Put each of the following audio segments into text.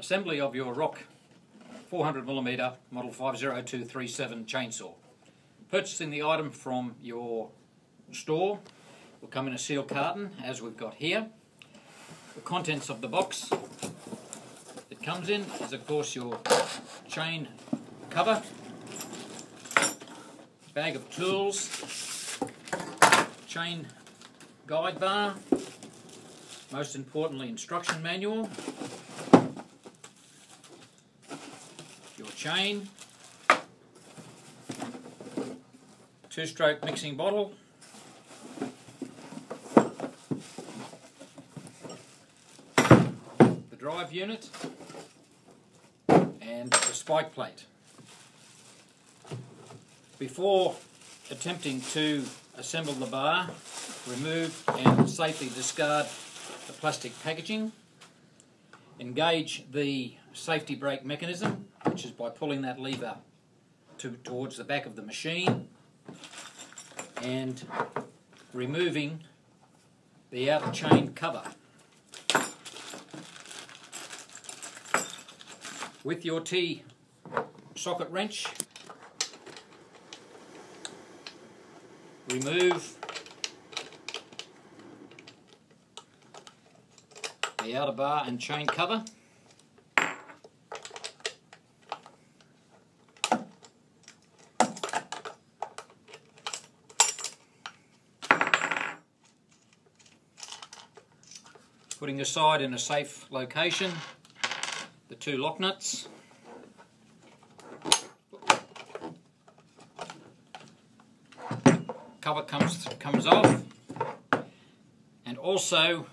Assembly of your ROK 400mm model 50237 chainsaw. Purchasing the item from your store will come in a sealed carton as we've got here. The contents of the box it comes in is of course your chain cover, bag of tools, chain guide bar, most importantly instruction manual, chain, two-stroke mixing bottle, the drive unit, and the spike plate. Before attempting to assemble the bar, remove and safely discard the plastic packaging. Engage the safety brake mechanism, is by pulling that lever to, towards the back of the machine and removing the outer chain cover. With your T socket wrench, remove the outer bar and chain cover. Putting aside in a safe location the two lock nuts. Cover comes comes off and also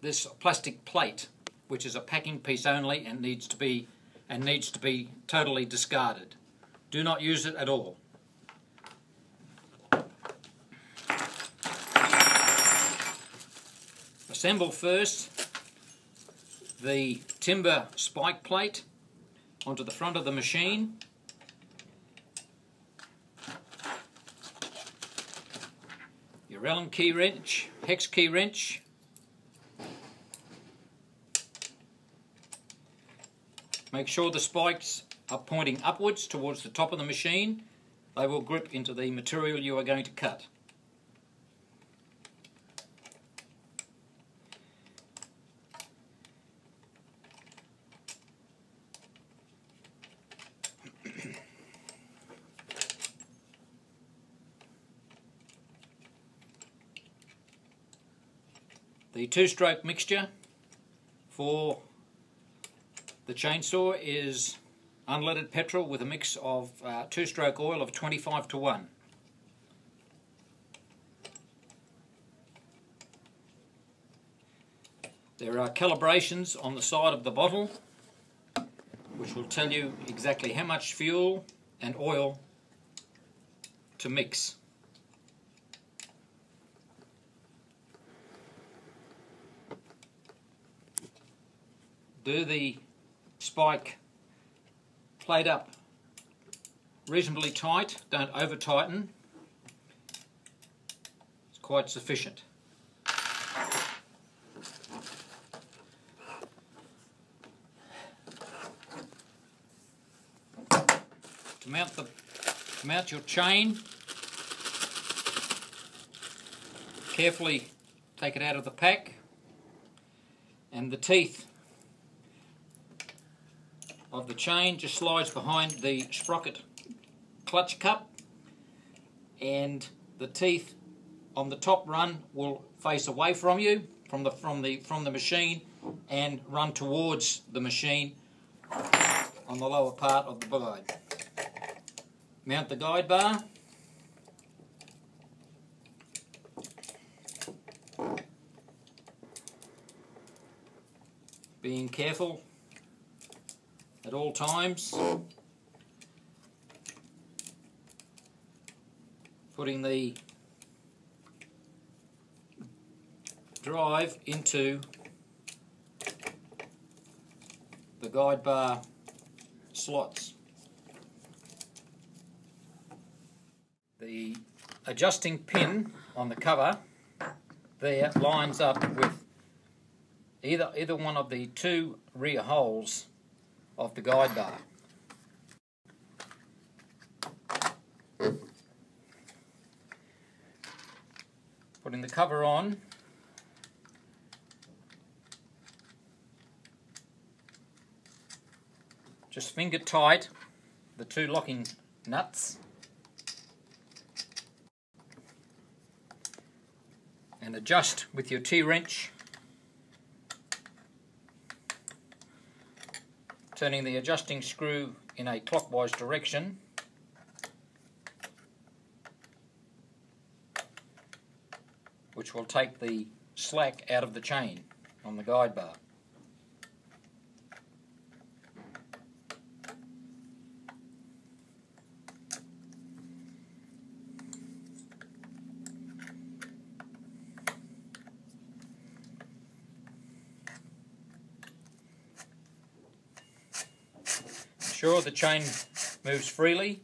this plastic plate, which is a packing piece only and needs to be and needs to be totally discarded. Do not use it at all. Assemble first the timber spike plate onto the front of the machine. Your Allen key wrench, hex key wrench, Make sure the spikes are pointing upwards towards the top of the machine. They will grip into the material you are going to cut. The two-stroke mixture for the chainsaw is unleaded petrol with a mix of uh, two-stroke oil of 25 to 1. There are calibrations on the side of the bottle which will tell you exactly how much fuel and oil to mix. Do the spike plate up reasonably tight, don't over tighten. It's quite sufficient. To mount the to mount your chain, carefully take it out of the pack and the teeth of the chain just slides behind the sprocket clutch cup and the teeth on the top run will face away from you from the from the from the machine and run towards the machine on the lower part of the guide. Mount the guide bar. Being careful at all times. Putting the drive into the guide bar slots. The adjusting pin on the cover there lines up with either either one of the two rear holes of the guide bar. Putting the cover on, just finger tight the two locking nuts. And adjust with your T-wrench turning the adjusting screw in a clockwise direction which will take the slack out of the chain on the guide bar. Ensure the chain moves freely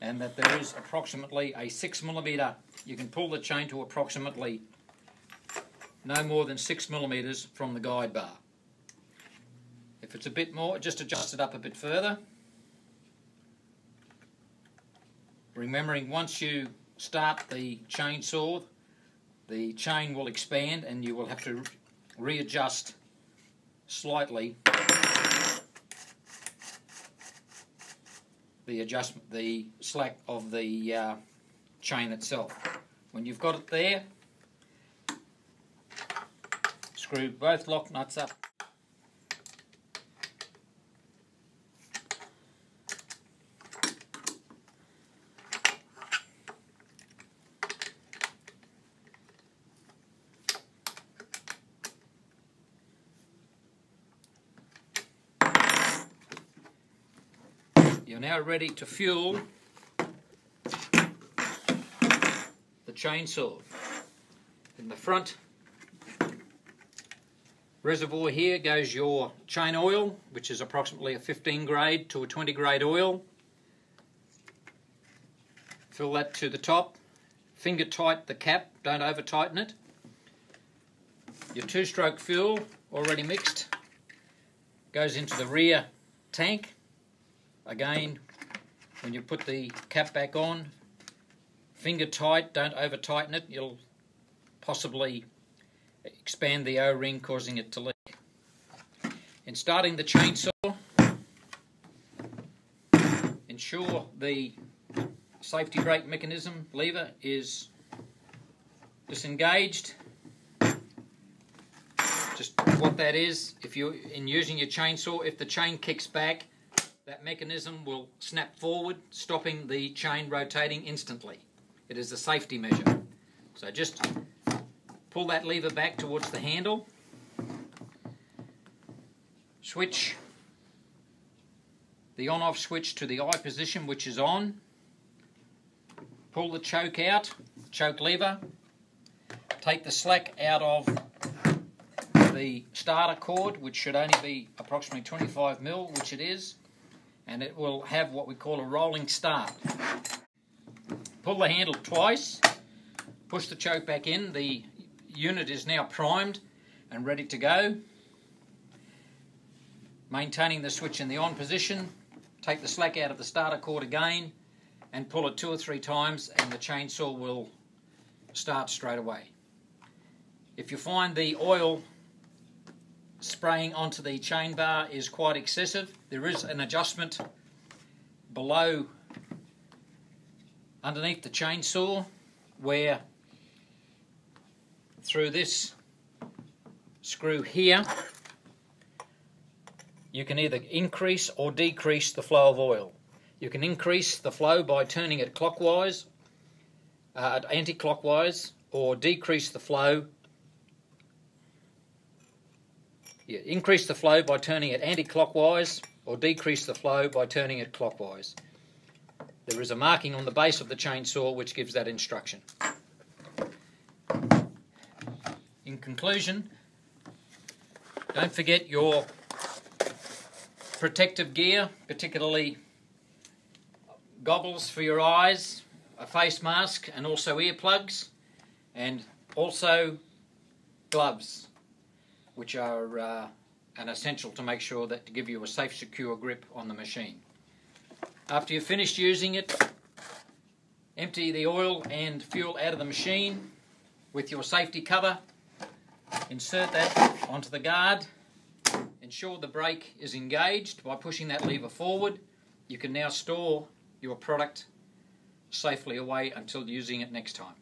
and that there is approximately a 6 millimeter you can pull the chain to approximately no more than 6 millimeters from the guide bar. If it's a bit more, just adjust it up a bit further. Remembering once you start the chainsaw, the chain will expand and you will have to readjust slightly the adjustment, the slack of the uh, chain itself. When you've got it there, screw both lock nuts up. You're now ready to fuel the chainsaw. In the front reservoir here goes your chain oil, which is approximately a 15 grade to a 20 grade oil. Fill that to the top. Finger tight the cap, don't over tighten it. Your two stroke fuel, already mixed, goes into the rear tank. Again, when you put the cap back on, finger tight, don't over tighten it, you'll possibly expand the O-ring causing it to leak. In starting the chainsaw, ensure the safety brake mechanism lever is disengaged. Just what that is, if you're in using your chainsaw, if the chain kicks back, that mechanism will snap forward, stopping the chain rotating instantly. It is a safety measure. So just pull that lever back towards the handle. Switch the on-off switch to the I position, which is on. Pull the choke out, choke lever. Take the slack out of the starter cord, which should only be approximately 25 mil, which it is, and it will have what we call a rolling start. Pull the handle twice, push the choke back in. The unit is now primed and ready to go. Maintaining the switch in the on position, take the slack out of the starter cord again and pull it two or three times and the chainsaw will start straight away. If you find the oil spraying onto the chain bar is quite excessive, there is an adjustment below underneath the chainsaw where through this screw here you can either increase or decrease the flow of oil. You can increase the flow by turning it clockwise, uh, anti-clockwise, or decrease the flow. Yeah, increase the flow by turning it anti-clockwise, or decrease the flow by turning it clockwise. There is a marking on the base of the chainsaw which gives that instruction. In conclusion, don't forget your protective gear, particularly goggles for your eyes, a face mask and also earplugs and also gloves, which are uh, an essential to make sure that to give you a safe, secure grip on the machine. After you've finished using it, empty the oil and fuel out of the machine with your safety cover. Insert that onto the guard. Ensure the brake is engaged by pushing that lever forward. You can now store your product safely away until using it next time.